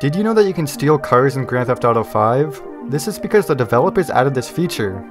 Did you know that you can steal cars in Grand Theft Auto 5? This is because the developers added this feature.